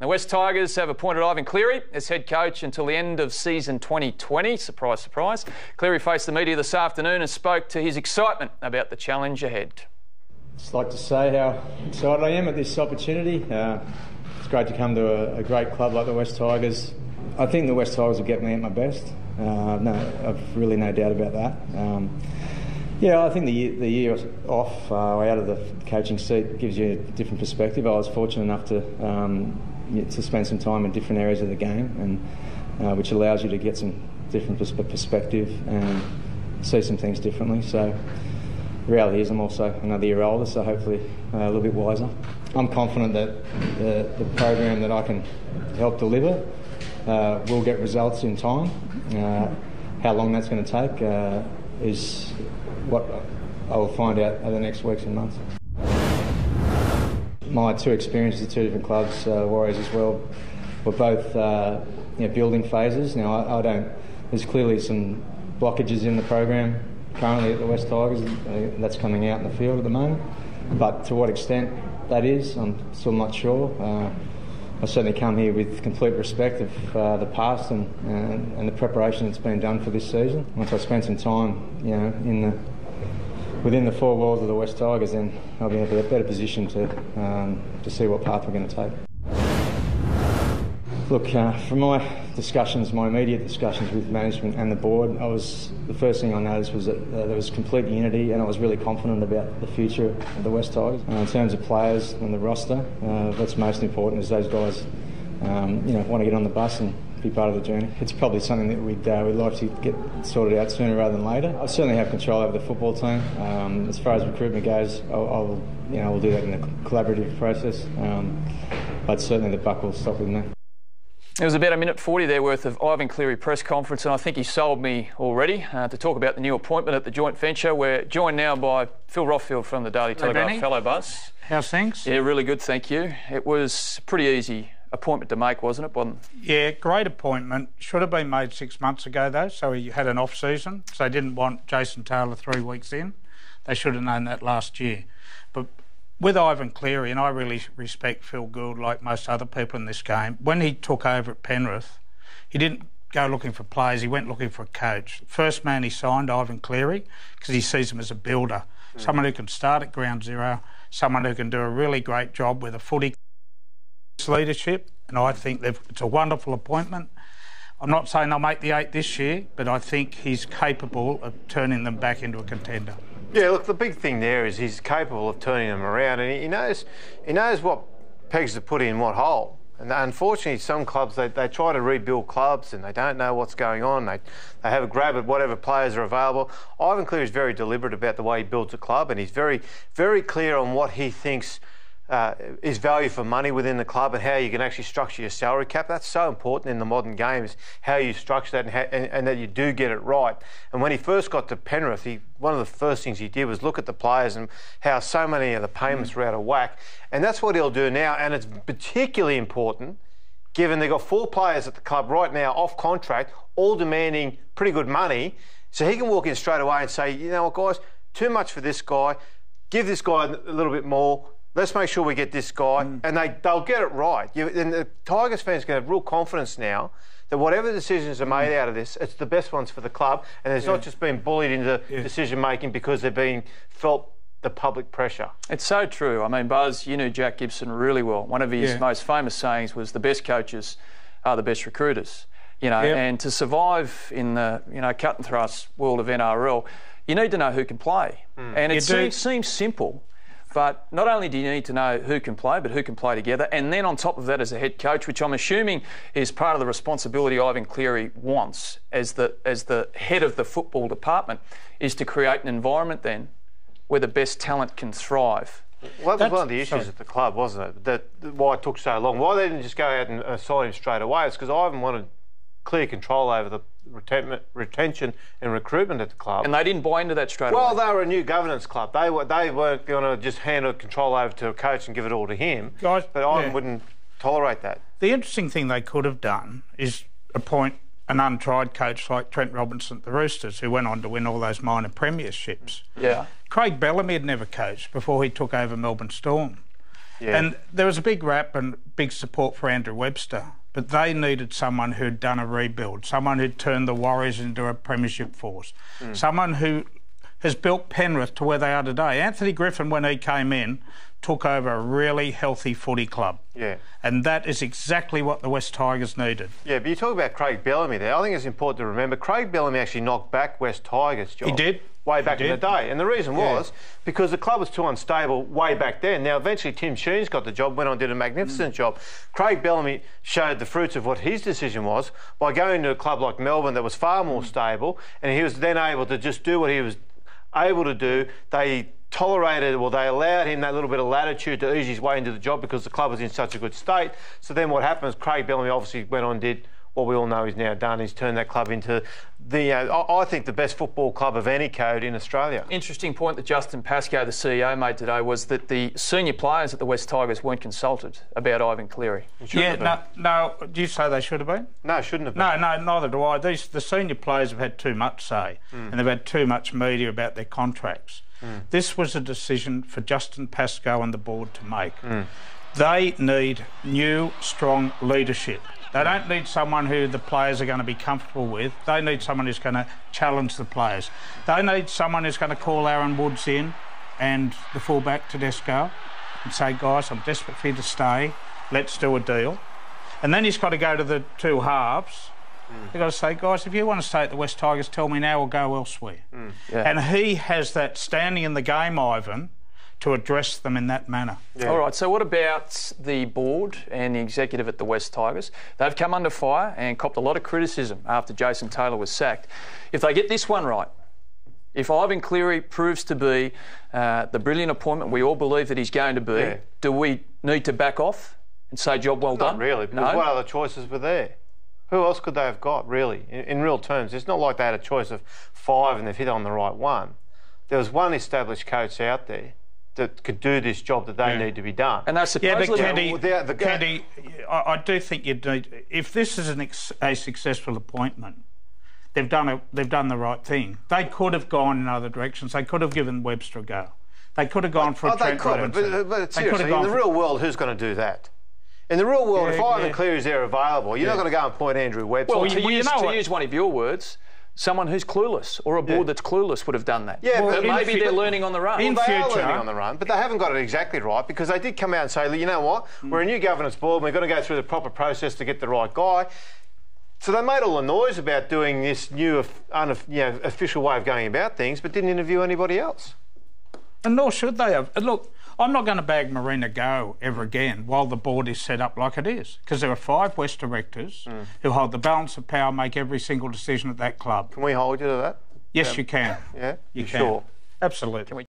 The West Tigers have appointed Ivan Cleary as head coach until the end of season 2020. Surprise, surprise. Cleary faced the media this afternoon and spoke to his excitement about the challenge ahead. Just like to say how excited I am at this opportunity. Uh, it's great to come to a, a, great club like the West Tigers. I think the West Tigers will get me at my best. Uh, no, I've really no doubt about that. Um, yeah, I think the year, the year off, uh, out of the coaching seat, gives you a different perspective. I was fortunate enough to um, to spend some time in different areas of the game, and uh, which allows you to get some different pers- perspective and see some things differently. So the reality is, I'm also another year older, so hopefully uh, a little bit wiser. I'm confident that the, the program that I can help deliver uh, will get results in time. Uh, how long that's going to take uh, is what I will find out over the next weeks and months my two experiences at two different clubs, uh, Warriors as well, were both uh, you know, building phases. Now, I, I, don't. There's clearly some blockages in the program currently at the West Tigers. Uh, that's coming out in the field at the moment. But to what extent that is, I'm still not sure. Uh, I certainly come here with complete respect of uh, the past and, uh, and the preparation that's been done for this season. Once I spend some time, you know, in the within the four walls of the West Tigers, then I'll be in a better position to um, to see what path we're going to take. Look, uh, from my discussions, my immediate discussions with management and the board, I was the first thing I noticed was that uh, there was complete unity, and I was really confident about the future of the West Tigers uh, in terms of players and the roster. Uh, that's most important, is those guys, um, you know, want to get on the bus and be part of the journey. It's probably something that we'd, uh, we'd like to get sorted out sooner rather than later. I certainly have control over the football team. Um, as far as recruitment goes, I'll, I'll, you know, we'll do that in a collaborative process. Um, but certainly the buck will stop with me. It was about a minute 40 there worth of Ivan Cleary press conference, and I think he sold me already uh, to talk about the new appointment at the joint venture. We're joined now by Phil Rothfield from the Daily Telegraph. Fellow Buzz. How's things? Yeah, really good, thank you. It was pretty easy appointment to make, wasn't it? Wasn't yeah, great appointment. Should have been made six months ago though, so he had an off season. So they didn't want Jason Taylor three weeks in. They should have known that last year. But with Ivan Cleary, and I really respect Phil Gould like most other people in this game, when he took over at Penrith, he didn't go looking for players, he went looking for a coach. First man he signed, Ivan Cleary, because he sees him as a builder, mm. someone who can start at ground zero, someone who can do a really great job with a footy leadership, and I think it's a wonderful appointment. I'm not saying they'll make the eight this year, but I think he's capable of turning them back into a contender. Yeah, look, the big thing there is he's capable of turning them around, and he knows he knows what pegs to put in what hole. And unfortunately, some clubs they, they try to rebuild clubs and they don't know what's going on. They they have a grab at whatever players are available. Ivan Cleary is very deliberate about the way he builds a club, and he's very very clear on what he thinks uh, is value for money within the club and how you can actually structure your salary cap. That's so important in the modern game is how you structure that and, how, and, and, that you do get it right. And when he first got to Penrith, he, one of the first things he did was look at the players and how so many of the payments mm. were out of whack. And that's what he'll do now. And it's particularly important given they've got four players at the club right now off contract, all demanding pretty good money. So he can walk in straight away and say, you know what, guys, too much for this guy. Give this guy a little bit more let's make sure we get this guy, mm. and they they'll get it right. You, and the Tigers fans can have real confidence now that whatever decisions are made mm. out of this, it's the best ones for the club, and it's yeah. not just being bullied into yeah. decision making because they're being felt the public pressure. It's so true. I mean, Buzz, you knew Jack Gibson really well. One of his yeah. most famous sayings was, "The best coaches are the best recruiters." You know, yep. and to survive in the you know cut and thrust world of NRL, you need to know who can play. Mm. And it seems, seems simple, but not only do you need to know who can play, but who can play together. And then on top of that, as a head coach, which I'm assuming is part of the responsibility Ivan Cleary wants as the, as the head of the football department, is to create an environment then where the best talent can thrive. Well, that was one of the issues sorry. at the club, wasn't it? That why it took so long. Why they didn't just go out and uh, sign him straight away? It's because Ivan wanted clear control over the retention and recruitment at the club. And they didn't buy into that straight well, away. they were a new governance club. They were they weren't going to just hand the control over to a coach and give it all to him. Guys, but I yeah. wouldn't tolerate that. The interesting thing they could have done is appoint an untried coach like Trent Robinson at the Roosters, who went on to win all those minor premierships. Yeah. Craig Bellamy had never coached before he took over Melbourne Storm. Yeah. And there was a big rap and big support for Andrew Webster, but they needed someone who'd done a rebuild, someone who'd turned the Warriors into a premiership force, mm. someone who has built Penrith to where they are today. Anthony Griffin, when he came in, took over a really healthy footy club. Yeah. And that is exactly what the West Tigers needed. Yeah, but you talk about Craig Bellamy there. I think it's important to remember Craig Bellamy actually knocked back West Tigers' job. He did. Way back in the day. And the reason yeah. was because the club was too unstable way back then. Now, eventually, Tim Sheens got the job, went on, did a magnificent mm. job. Craig Bellamy showed the fruits of what his decision was by going to a club like Melbourne that was far more stable, and he was then able to just do what he was able to do. They tolerated, well, they allowed him that little bit of latitude to ease his way into the job because the club was in such a good state. So then what happens, Craig Bellamy obviously went on did what we all know he's now done. is turned that club into the, uh, I think, the best football club of any code in Australia. Interesting point that Justin Pascoe, the CEO, made today was that the senior players at the West Tigers weren't consulted about Ivan Cleary. Yeah, no, no. Do you say they should have been? No, shouldn't have been. No, no, neither do I. These the senior players have had too much say, mm. and they've had too much media about their contracts. Mm. This was a decision for Justin Pascoe and the board to make. Mm. They need new, strong leadership. They don't need someone who the players are going to be comfortable with. They need someone who's going to challenge the players. They need someone who's going to call Aaron Woods in and the fullback Tedesco and say, guys, I'm desperate for you to stay. Let's do a deal. And then he's got to go to the two halves Mm. They've got to say, guys, if you want to stay at the West Tigers, tell me now or go elsewhere. Mm. Yeah. And he has that standing in the game, Ivan, to address them in that manner. Yeah. All right, so what about the board and the executive at the West Tigers? They've come under fire and copped a lot of criticism after Jason Taylor was sacked. If they get this one right, if Ivan Cleary proves to be uh, the brilliant appointment we all believe that he's going to be, yeah. do we need to back off and say job well Not done? Not really, because no? what other choices were there? Who else could they have got, really, in, in, real terms? It's not like they had a choice of five and they've hit on the right one. There was one established coach out there that could do this job that they yeah. need to be done. And that's supposedly... Yeah, but Kenty, the, Kenty I, I, do think you need... If this is ex, a successful appointment, they've done, a, they've done the right thing. They could have gone in other directions. They could have given Webster a go. They could have gone oh, for oh, a Trent they could, but, but seriously, in the real world, who's going to do that? In the real world, yeah, if Ivan yeah. Cleary is there available, you're yeah. not going to go and point Andrew Webster. Well, to, well, use, you know to use one of your words, someone who's clueless or a board yeah. that's clueless would have done that. Yeah, well, but maybe they're learning on the run. In well, they future, are learning on the run, but they haven't got it exactly right because they did come out and say, you know what, mm. we're a new governance board, and we've got to go through the proper process to get the right guy. So they made all the noise about doing this new, un, you know, official way of going about things, but didn't interview anybody else. And nor should they have. Look, I'm not going to bag Marina Go ever again while the board is set up like it is, because there are five West directors mm. who hold the balance of power, make every single decision at that club. Can we hold you to that? Yes, you can. Yeah, you, you can. Sure. Absolutely.